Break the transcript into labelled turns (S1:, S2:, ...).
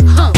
S1: huh?